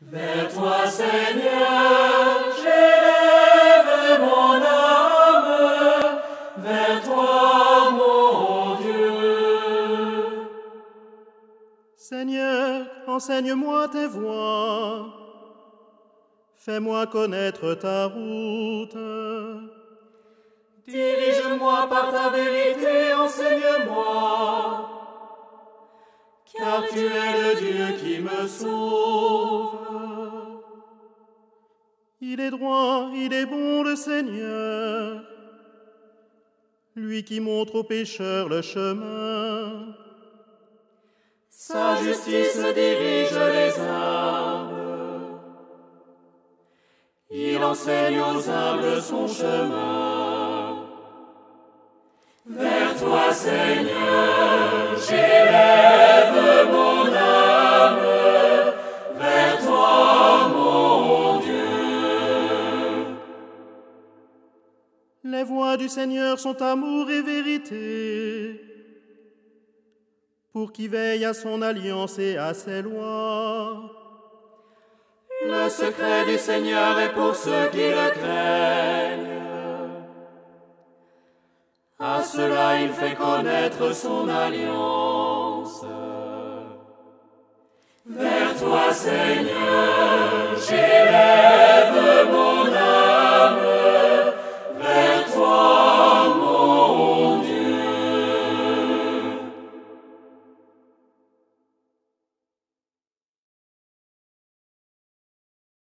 Vers toi, Seigneur, j'élève mon âme, vers toi, mon Dieu. Seigneur, enseigne-moi tes voies. Fais-moi connaître ta route. Dirige-moi par ta vérité, enseigne-moi. Car tu es le Dieu qui me sauve. Il est droit, il est bon le Seigneur, lui qui montre aux pécheurs le chemin. Sa justice dirige les humbles. Il enseigne aux humbles son chemin. Vers toi, Seigneur, j'élève Les voies du Seigneur sont amour et vérité, pour qui veille à son alliance et à ses lois. Le secret du Seigneur est pour ceux qui le craignent. À cela il fait connaître son alliance. Vers toi, Seigneur,